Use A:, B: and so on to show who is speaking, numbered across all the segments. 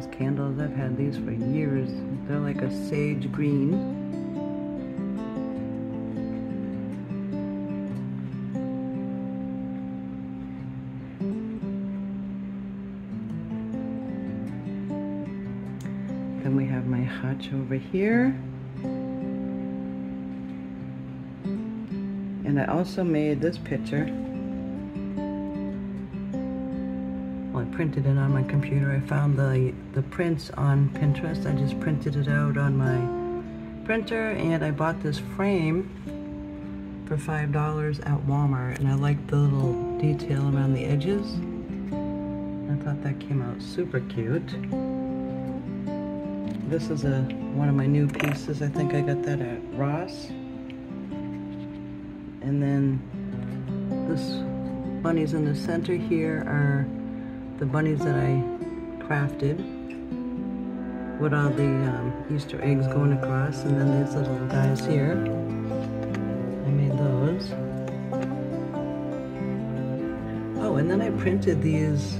A: These candles, I've had these for years. They're like a sage green. Then we have my hutch over here. And I also made this picture. Printed it on my computer. I found the, the prints on Pinterest. I just printed it out on my printer and I bought this frame for $5 at Walmart and I like the little detail around the edges. I thought that came out super cute. This is a one of my new pieces. I think I got that at Ross. And then this bunnies in the center here are the bunnies that I crafted with all the um, Easter eggs going across. And then these little guys here. I made those. Oh, and then I printed these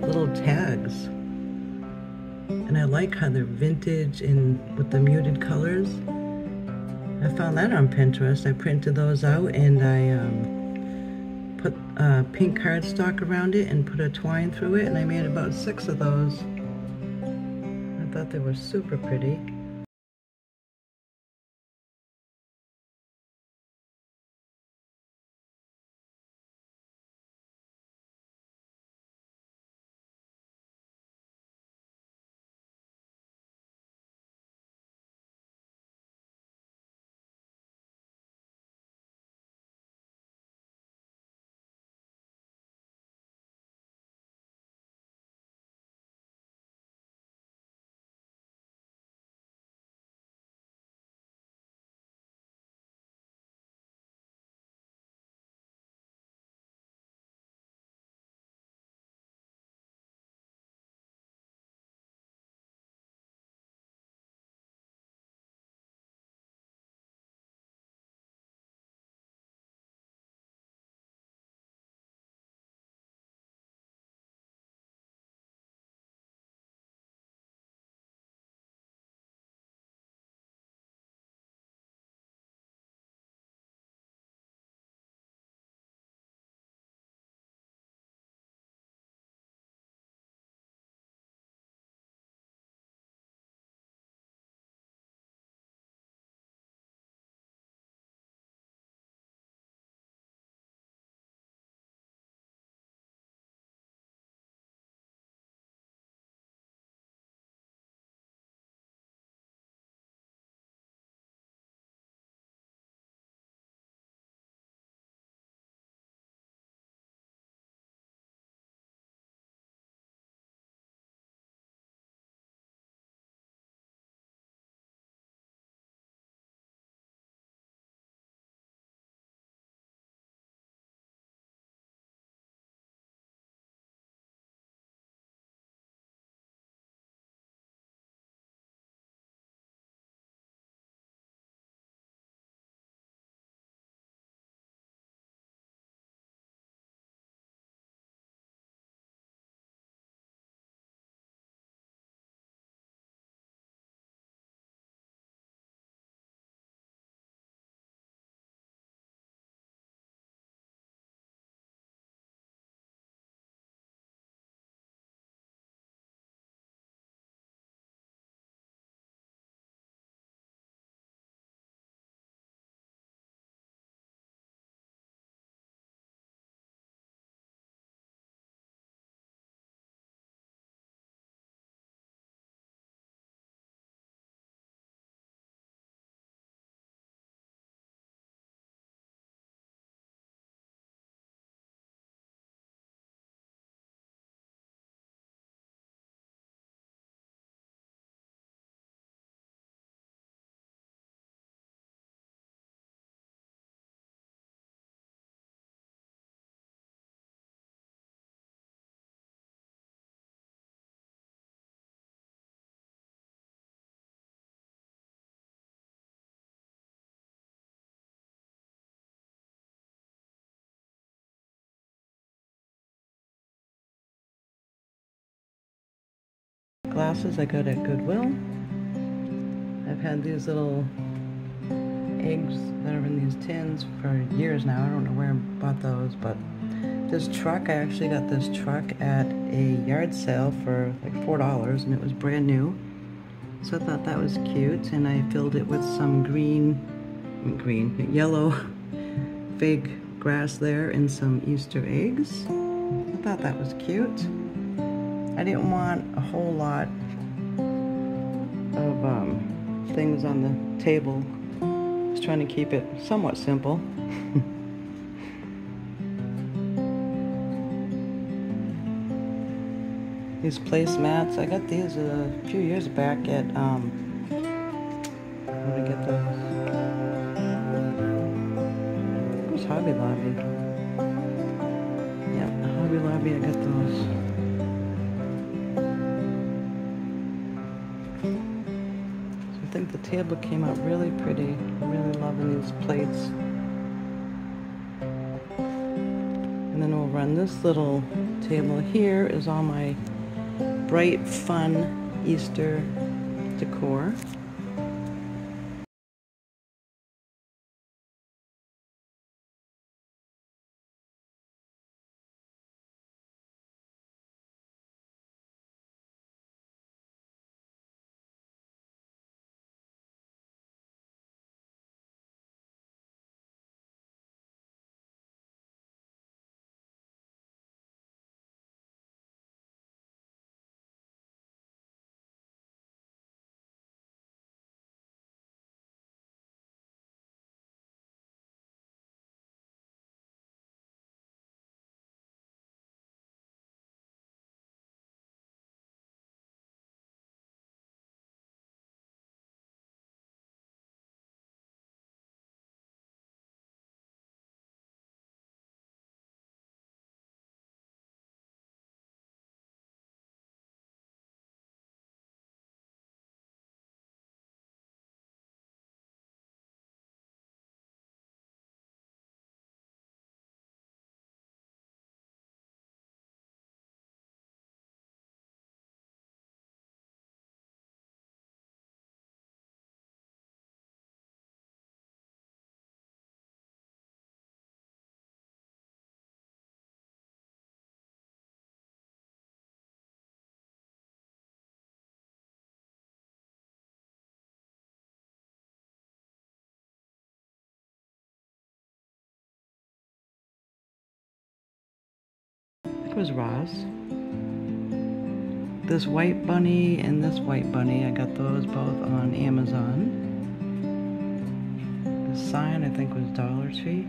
A: little tags and I like how they're vintage and with the muted colors. I found that on Pinterest. I printed those out and I um, uh, pink cardstock around it and put a twine through it and I made about six of those. I thought they were super pretty. Glasses I got at Goodwill. I've had these little eggs that are in these tins for years now. I don't know where I bought those, but this truck, I actually got this truck at a yard sale for like $4 and it was brand new. So I thought that was cute and I filled it with some green, green, yellow fake grass there and some Easter eggs. I thought that was cute. I didn't want a whole lot of um, things on the table. I was trying to keep it somewhat simple. these placemats, I got these a few years back at, um, where did I get those? It was Hobby Lobby. Yep, Hobby Lobby, I got those. Think the table came out really pretty. I'm really loving these plates. And then we'll run this little table here is all my bright, fun Easter decor. Was Ross. This white bunny and this white bunny, I got those both on Amazon. The sign I think was Dollar Tree.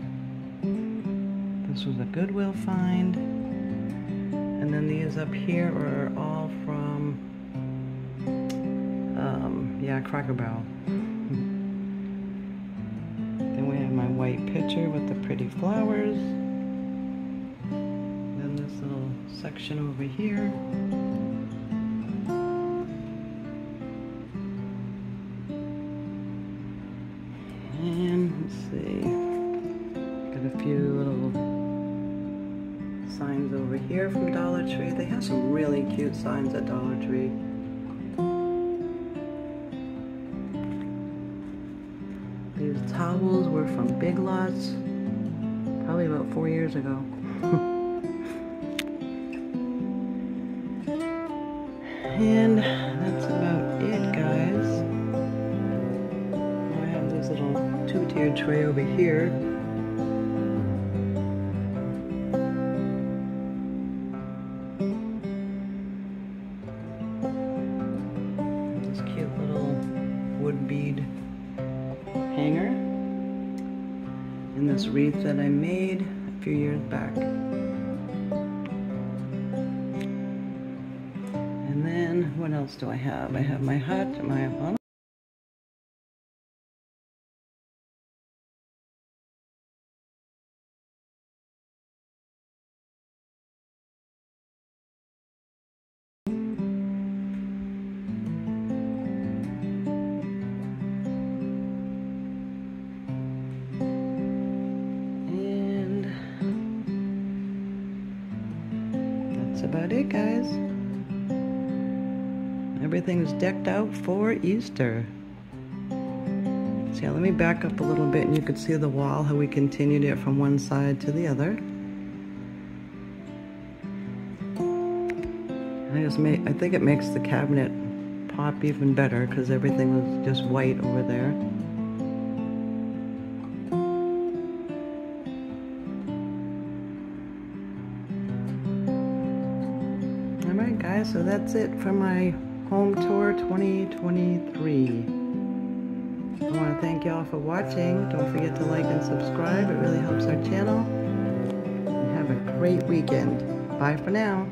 A: This was a Goodwill find. And then these up here are all from, um, yeah, Cracker Barrel. then we have my white pitcher with the pretty flowers section over here. And let's see, got a few little signs over here from Dollar Tree. They have some really cute signs at Dollar Tree. These towels were from Big Lots, probably about four years ago. And that's about it, guys. I have this little two-tiered tray over here. Else do I have? I have my hut, my And that's about it, guys. Everything's decked out for Easter. So yeah, let me back up a little bit and you could see the wall, how we continued it from one side to the other. I just make, I think it makes the cabinet pop even better because everything was just white over there. Alright guys, so that's it for my home tour 2023. I want to thank y'all for watching. Don't forget to like and subscribe. It really helps our channel. And have a great weekend. Bye for now.